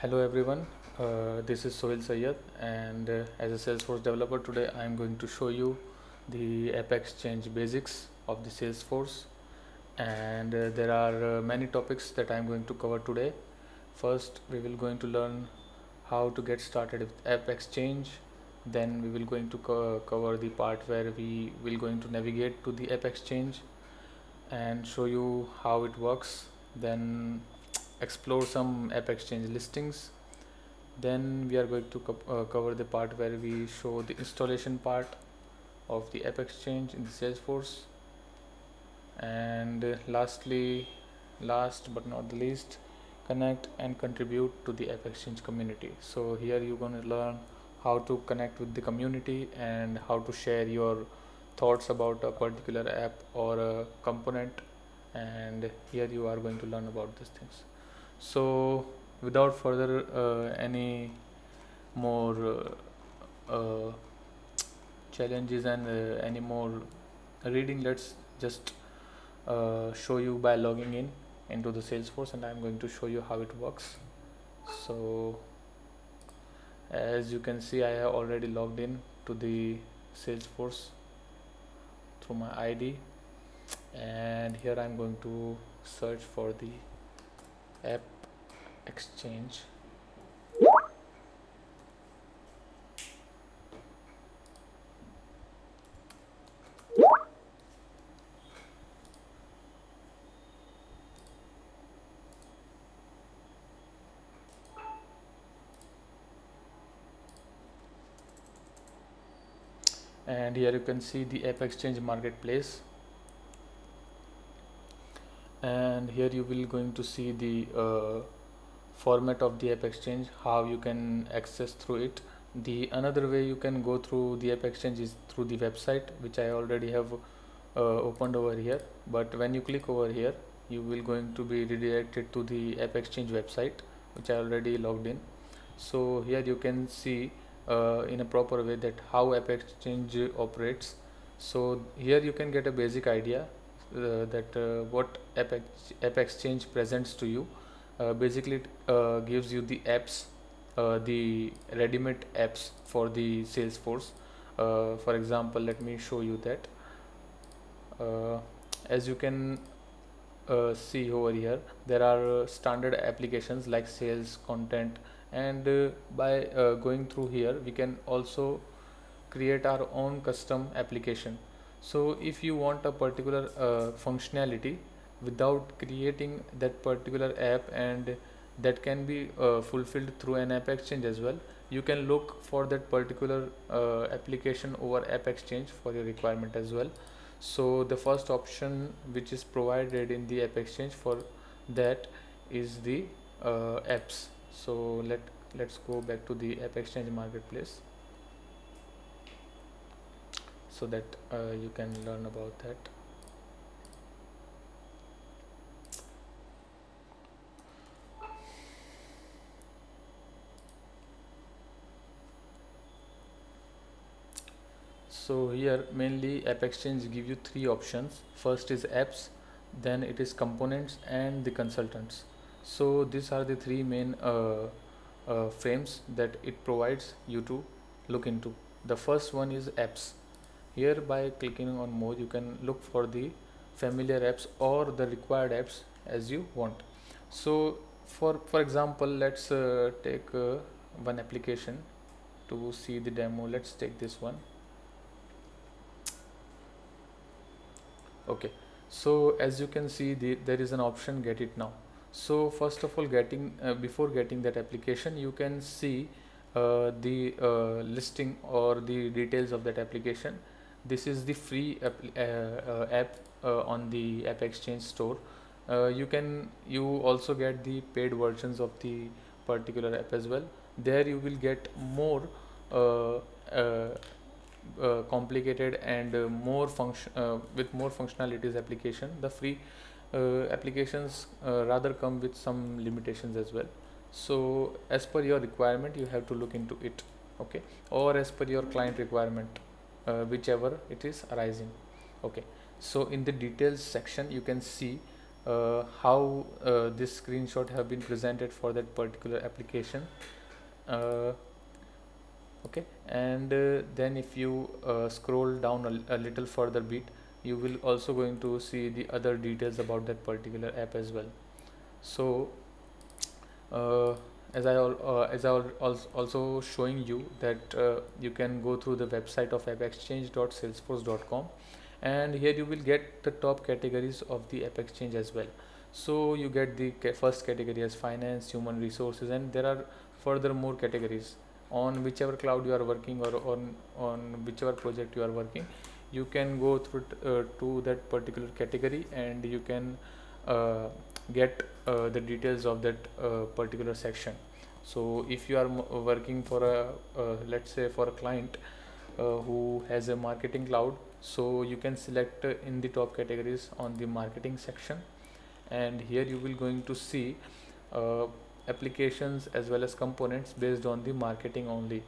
Hello everyone, uh, this is Sohail Sayyed and uh, as a Salesforce developer today I am going to show you the App Exchange basics of the Salesforce. And uh, there are uh, many topics that I am going to cover today. First we will going to learn how to get started with App Exchange then we will going to co cover the part where we will going to navigate to the App Exchange and show you how it works. Then explore some app exchange listings. Then we are going to co uh, cover the part where we show the installation part of the app exchange in the salesforce. And uh, lastly last but not the least connect and contribute to the app exchange community. So here you're going to learn how to connect with the community and how to share your thoughts about a particular app or a component. And here you are going to learn about these things so without further uh, any more uh, uh, challenges and uh, any more reading let's just uh, show you by logging in into the salesforce and i'm going to show you how it works. So as you can see i have already logged in to the salesforce through my id and here i'm going to search for the app exchange. And here you can see the app exchange marketplace and here you will going to see the uh, format of the app exchange how you can access through it. The another way you can go through the app exchange is through the website which i already have uh, opened over here. But when you click over here you will going to be redirected to the app exchange website which i already logged in. So here you can see uh, in a proper way that how app exchange operates. So here you can get a basic idea uh, that uh, what app, app exchange presents to you. Uh, basically it uh, gives you the apps uh, the ready-made apps for the salesforce. For example let me show you that. As you can uh, see over here there are uh, standard applications like sales content and uh, by going through here we can also create our own custom application. So if you want a particular uh, functionality without creating that particular app and that can be uh, fulfilled through an app exchange as well. You can look for that particular uh, application over app exchange for your requirement as well. So the first option which is provided in the app exchange for that is the uh, apps. So let let's go back to the app exchange marketplace. So that uh, you can learn about that so here mainly app exchange give you three options. First is apps then it is components and the consultants. So these are the three main uh, uh, frames that it provides you to look into. The first one is apps. Here by clicking on more you can look for the familiar apps or the required apps as you want. So for for example let's uh, take uh, one application to see the demo. Let's take this one okay. So as you can see the, there is an option get it now. So first of all getting uh, before getting that application you can see uh, the uh, listing or the details of that application. This is the free app, uh, uh, app uh, on the app exchange store. You can you also get the paid versions of the particular app as well. There you will get more uh, complicated and uh, more function uh, with more functionalities application the free applications rather come with some limitations as well. So as per your requirement you have to look into it okay? Or as per your client requirement uh, whichever it is arising okay? So in the details section you can see uh, how uh, this screenshot have been presented for that particular application. Uh, okay. And uh, then if you uh, scroll down a, a, little further bit you will also going to see the other details about that particular app as well. So uh, as I uh, as I also showing you that uh, you can go through the website of appexchange.salesforce.com and here you will get the top categories of the app exchange as well. So you get the first category as finance human resources and there are further more categories on whichever cloud you are working or on on whichever project you are working you can go through uh, to that particular category and you can uh, get uh, the details of that uh, particular section. So if you are working for a uh, let's say for a client uh, who has a marketing cloud so you can select in the top categories on the marketing section. And here you will going to see applications as well as components based on the marketing only.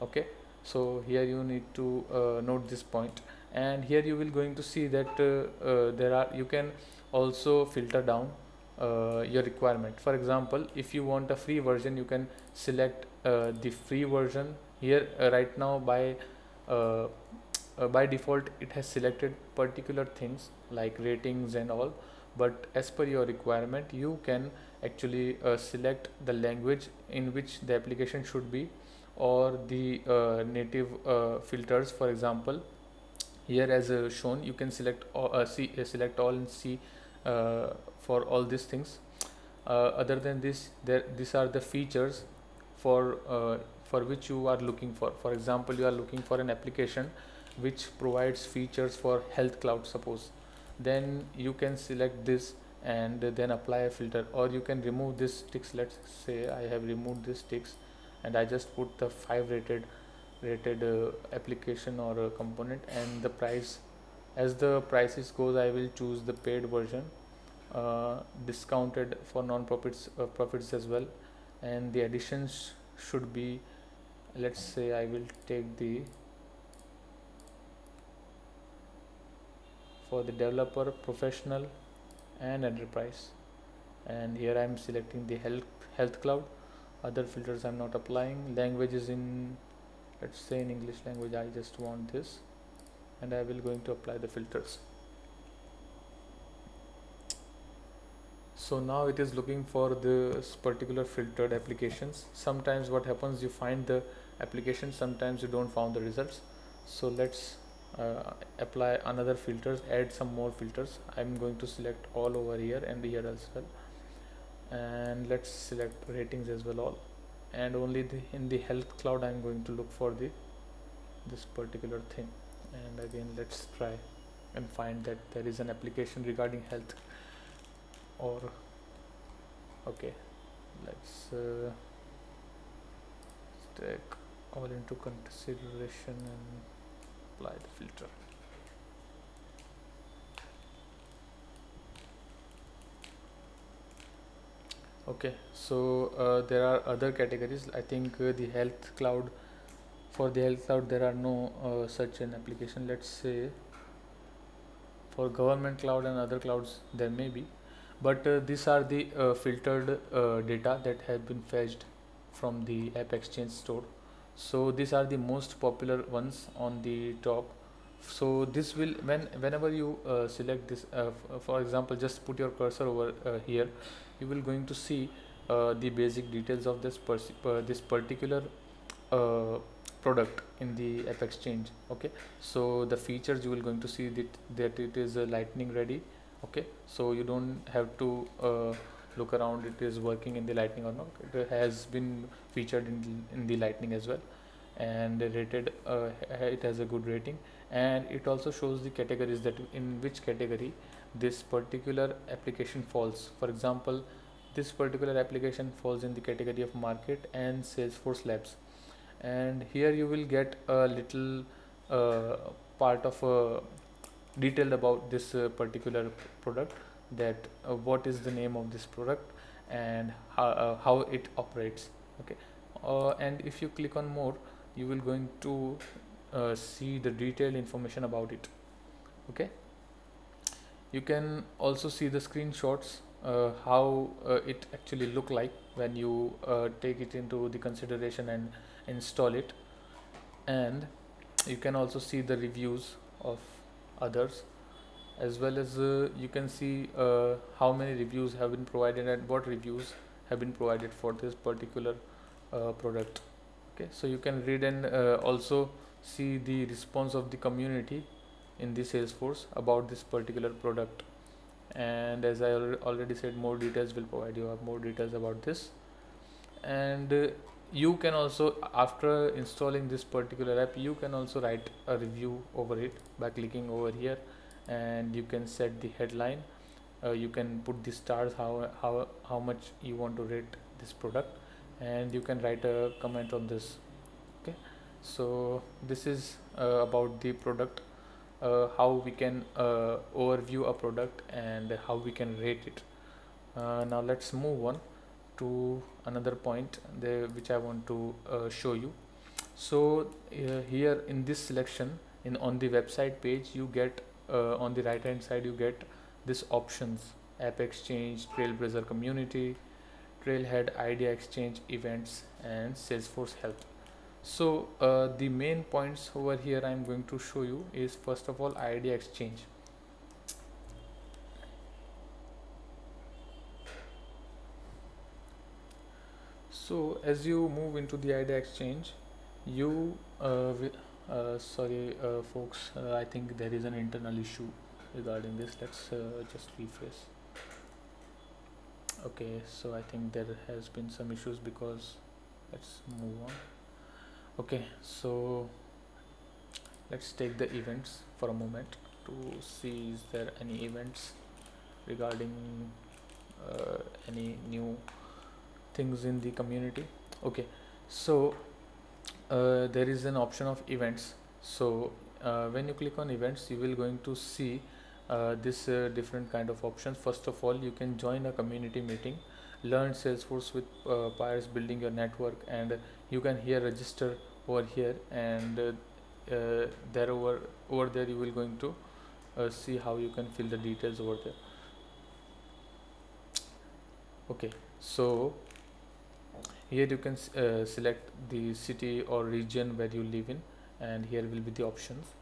Okay? So here you need to uh, note this point. And here you will going to see that uh, uh, there are you can also filter down uh, your requirement. For example if you want a free version you can select uh, the free version here. Right now by by default it has selected particular things like ratings and all but as per your requirement you can actually uh, select the language in which the application should be or the uh, native uh, filters. For example here as uh, shown you can select uh, C, uh, select all and see for all these things. Other than this there these are the features for for which you are looking for. For example you are looking for an application which provides features for health cloud suppose then you can select this and then apply a filter. Or you can remove this ticks let's say I have removed this ticks and I just put the 5 rated rated uh, application or a component and the price as the prices goes I will choose the paid version uh, discounted for non-profits uh, profits as well. And the additions should be let's say I will take the for the developer professional and enterprise. And here I'm selecting the health health cloud. Other filters I'm not applying. Languages in let's say in English language I just want this. And I will going to apply the filters. So now it is looking for this particular filtered applications. Sometimes what happens you find the application sometimes you don't found the results. So let's uh, apply another filters add some more filters. I'm going to select all over here and here as well. And let's select ratings as well all. And only the, in the health cloud I'm going to look for the this particular thing. And again let's try and find that there is an application regarding health or okay let's uh, take all into consideration and apply the filter. Okay so uh, there are other categories. I think uh, the health cloud for the health cloud there are no uh, such an application. Let's say for government cloud and other clouds there may be. But uh, these are the uh, filtered uh, data that have been fetched from the app exchange store so these are the most popular ones on the top. So this will when whenever you uh, select this uh, for example just put your cursor over uh, here you will going to see uh, the basic details of this uh, this particular uh, product in the app exchange okay? So the features you will going to see that that it is lightning ready okay? So you don't have to look around it is working in the lightning or not. It has been featured in the, in the lightning as well. And rated uh, it has a good rating. And it also shows the categories that in which category this particular application falls. For example this particular application falls in the category of market and salesforce labs. And here you will get a little uh, part of uh, detailed about this uh, particular product that uh, what is the name of this product and how, uh, how it operates okay? Uh, and if you click on more you will going to uh, see the detailed information about it okay? You can also see the screenshots uh, how uh, it actually look like when you take it into the consideration and install it. And you can also see the reviews of others as well as uh, you can see uh, how many reviews have been provided and what reviews have been provided for this particular uh, product. Okay so you can read and uh, also see the response of the community in the salesforce about this particular product. And as i al already said more details will provide you more details about this. And uh, you can also after installing this particular app you can also write a review over it by clicking over here and you can set the headline. Uh, you can put the stars how how how much you want to rate this product and you can write a comment on this. Okay? So this is uh, about the product uh, how we can uh, overview a product and how we can rate it. Uh, now let's move on to another point there which I want to uh, show you. So here in this selection in on the website page you get uh, on the right hand side you get this options app exchange trailblazer community trailhead idea exchange events and salesforce help. So uh, the main points over here i'm going to show you is first of all idea exchange. So as you move into the idea exchange you uh, sorry uh, folks. Uh, I think there is an internal issue regarding this. Let's uh, just refresh okay so I think there has been some issues because let's move on. Okay so let's take the events for a moment to see is there any events regarding uh, any new things in the community? Okay so uh, there is an option of events. So uh, when you click on events you will going to see uh, this uh, different kind of options. First of all you can join a community meeting learn salesforce with uh, buyers building your network and you can here register over here and uh, there over over there you will going to see how you can fill the details over there. Okay so here you can uh, select the city or region where you live in and here will be the options.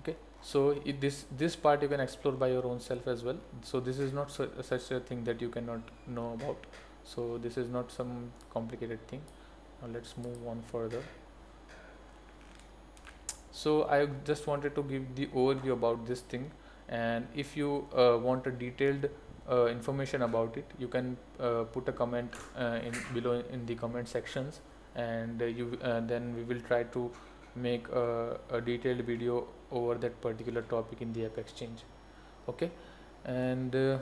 Okay? So this this part you can explore by your own self as well. So this is not su such a thing that you cannot know about. So this is not some complicated thing. Now let's move on further. So I just wanted to give the overview about this thing. And if you uh, want a detailed uh, information about it you can uh, put a comment uh, in below in the comment sections and you then we will try to make a, a, detailed video over that particular topic in the app exchange. Okay? And uh,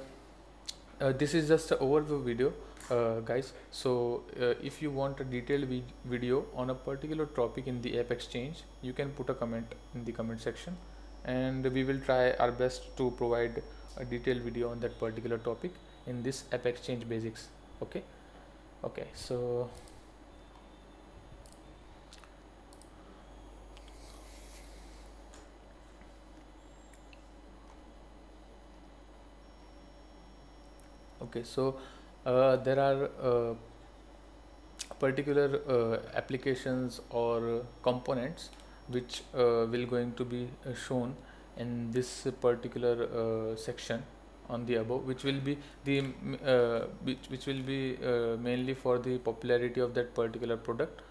uh, this is just an overview video uh, guys. So if you want a detailed vi video on a particular topic in the app exchange you can put a comment in the comment section and we will try our best to provide a detailed video on that particular topic in this app exchange basics okay? Okay so okay so uh, there are uh, particular uh, applications or components which uh, will going to be uh, shown in this particular uh, section on the above which will be the uh, which, which will be uh, mainly for the popularity of that particular product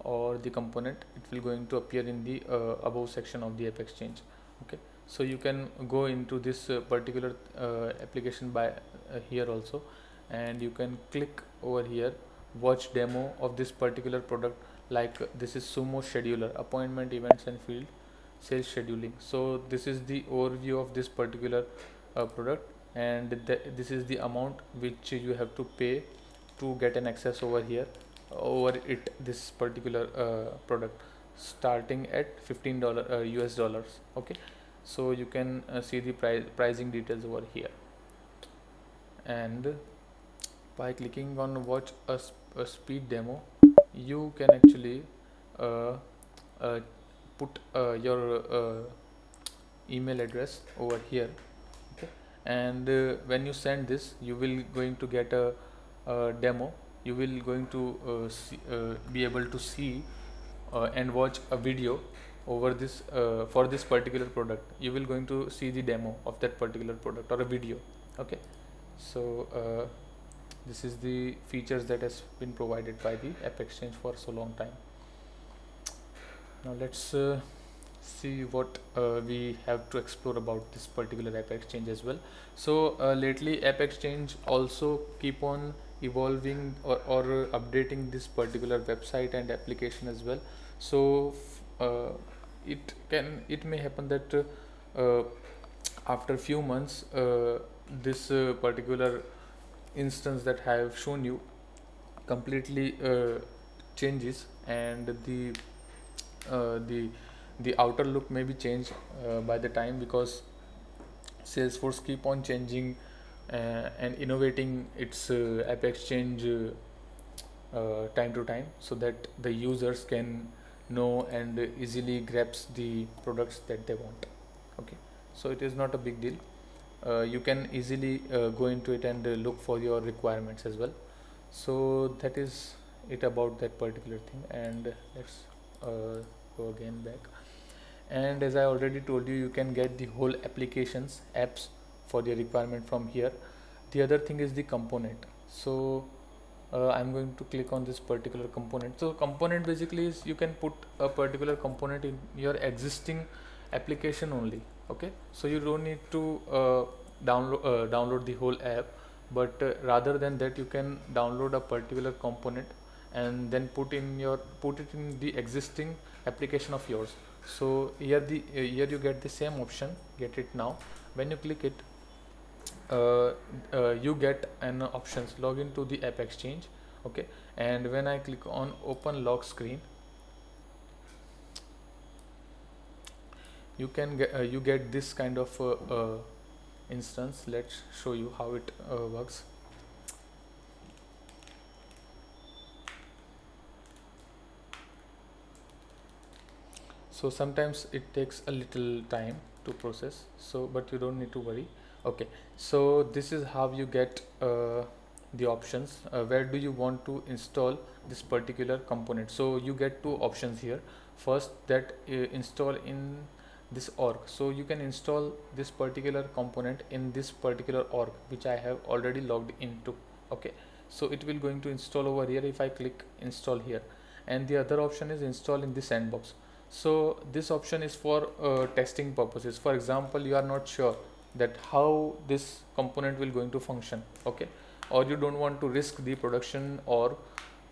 or the component it will going to appear in the uh, above section of the app exchange okay? So you can go into this uh, particular uh, application by here also and you can click over here watch demo of this particular product like this is sumo scheduler appointment events and field sales scheduling. So this is the overview of this particular uh, product and th this is the amount which you have to pay to get an access over here over it this particular uh, product starting at 15 dollar uh, US dollars okay? So you can uh, see the price pricing details over here. And by clicking on watch a, sp a speed demo you can actually uh, uh, put uh, your uh, email address over here. Okay. And uh, when you send this you will going to get a, a demo. You will going to uh, see, uh, be able to see uh, and watch a video over this uh, for this particular product. You will going to see the demo of that particular product or a video. Okay? So uh, this is the features that has been provided by the app exchange for so long time now let's uh, see what uh, we have to explore about this particular app exchange as well. So uh, lately app exchange also keep on evolving or, or updating this particular website and application as well. So uh, it can it may happen that uh, after few months uh, this particular instance that I have shown you completely changes and the the the outer look may be changed uh, by the time because Salesforce keep on changing uh, and innovating its uh, app exchange uh, uh, time to time so that the users can know and easily grasp the products that they want. Okay. So it is not a big deal. Uh, you can easily uh, go into it and uh, look for your requirements as well. So that is it about that particular thing and let's uh, go again back. And as I already told you you can get the whole applications apps for your requirement from here. The other thing is the component. So uh, I'm going to click on this particular component. So component basically is you can put a particular component in your existing application only okay? So you don't need to uh, download uh, download the whole app but uh, rather than that you can download a particular component and then put in your put it in the existing application of yours. So here the uh, here you get the same option. Get it now. When you click it uh, uh, you get an options log into the app exchange okay? And when I click on open lock screen you can get uh, you get this kind of uh, uh, instance. Let's show you how it works so sometimes it takes a little time to process. So but you don't need to worry. Okay. So this is how you get uh, the options. Uh, where do you want to install this particular component? So you get two options here. First that uh, install in this org. So you can install this particular component in this particular org which I have already logged into. Okay. So it will going to install over here if I click install here. And the other option is install in the sandbox so this option is for uh, testing purposes. For example you are not sure that how this component will going to function okay? Or you don't want to risk the production or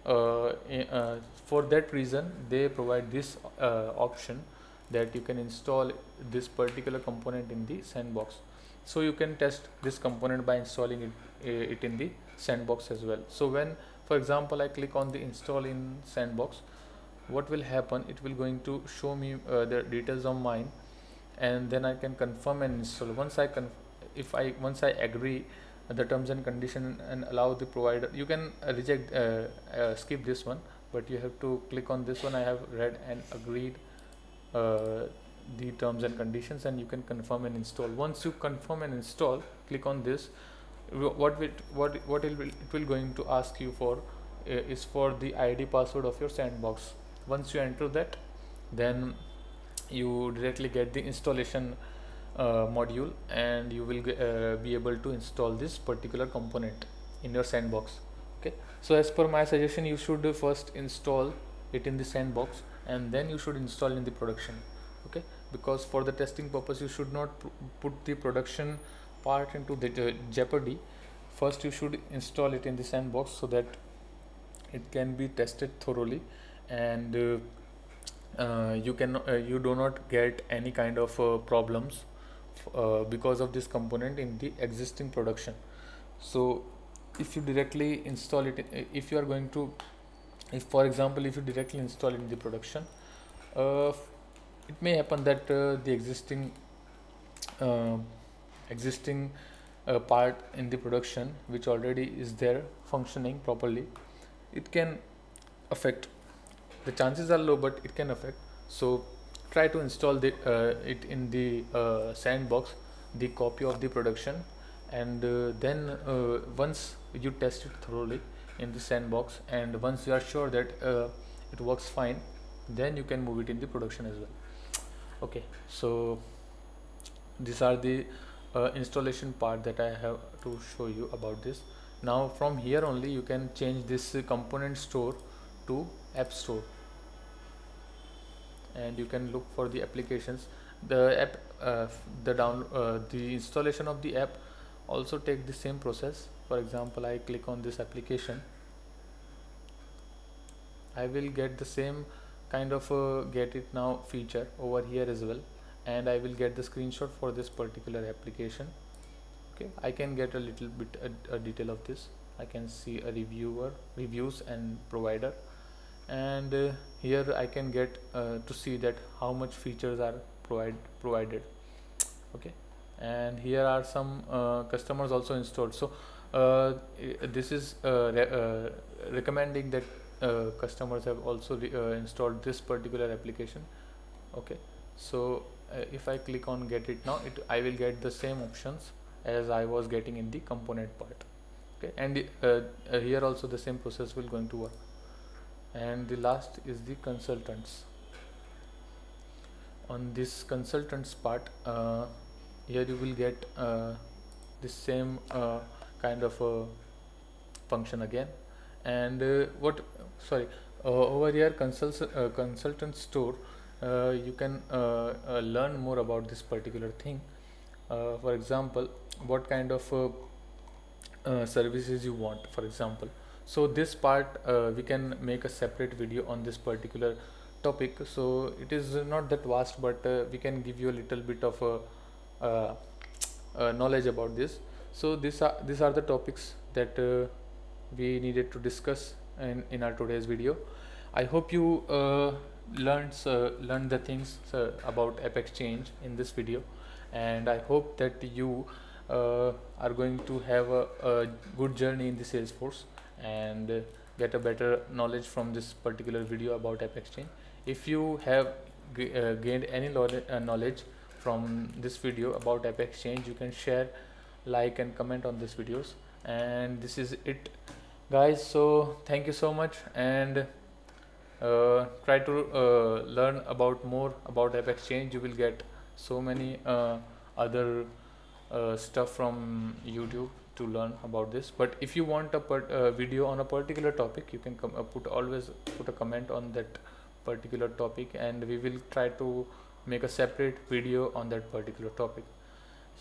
uh, uh, for that reason they provide this uh, option that you can install this particular component in the sandbox. So you can test this component by installing it, it in the sandbox as well. So when for example I click on the install in sandbox what will happen it will going to show me uh, the details of mine and then I can confirm and install. Once I can if I once I agree the terms and condition and allow the provider you can reject uh, uh, skip this one but you have to click on this one. I have read and agreed uh, the terms and conditions and you can confirm and install. Once you confirm and install click on this. What will what what it will it will going to ask you for uh, is for the id password of your sandbox once you enter that then you directly get the installation uh, module and you will uh, be able to install this particular component in your sandbox. Okay? So as per my suggestion you should first install it in the sandbox and then you should install in the production. Okay? Because for the testing purpose you should not put the production part into the jeopardy. First you should install it in the sandbox so that it can be tested thoroughly and uh, uh, you can uh, you do not get any kind of problems because of this component in the existing production. So if you directly install it if you are going to if for example if you directly install it in the production uh, it may happen that uh, the existing uh, existing part in the production which already is there functioning properly it can affect the chances are low but it can affect. So try to install the, uh, it in the uh, sandbox the copy of the production and uh, then uh, once you test it thoroughly in the sandbox and once you are sure that it works fine then you can move it in the production as well. Okay so these are the uh, installation part that I have to show you about this. Now from here only you can change this component store to app store. And you can look for the applications. The app uh, the down uh, the installation of the app also take the same process. For example I click on this application. I will get the same kind of a get it now feature over here as well. And I will get the screenshot for this particular application. Okay I can get a little bit a, a detail of this. I can see a reviewer reviews and provider and uh, here I can get uh, to see that how much features are provide provided. Okay? And here are some uh, customers also installed. So uh, this is uh, re uh, recommending that customers have also installed this particular application. Okay? So if I click on get it now it I will get the same options as I was getting in the component part. Okay? And here also the same process will going to work and the last is the consultants. On this consultants part uh, here you will get uh, the same uh, kind of function again. And uh, what sorry uh, over here consult uh, consultant store you can learn more about this particular thing. For example what kind of services you want for example so this part uh, we can make a separate video on this particular topic. So it is not that vast but uh, we can give you a little bit of a, uh, uh knowledge about this. So these are these are the topics that uh, we needed to discuss in, in our today's video. I hope you uh, learned learned the things about app exchange in this video. And i hope that you are going to have a, a good journey in the salesforce and get a better knowledge from this particular video about app exchange if you have uh, gained any uh, knowledge from this video about app exchange you can share like and comment on this videos. And this is it guys. So thank you so much and uh, try to uh, learn about more about app exchange you will get so many uh, other stuff from youtube to learn about this. But if you want a uh, video on a particular topic you can uh, put always put a comment on that particular topic and we will try to make a separate video on that particular topic.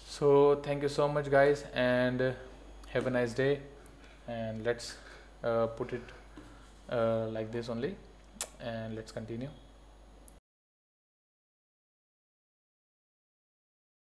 So thank you so much guys and have a nice day. And let's uh, put it like this only. And let's continue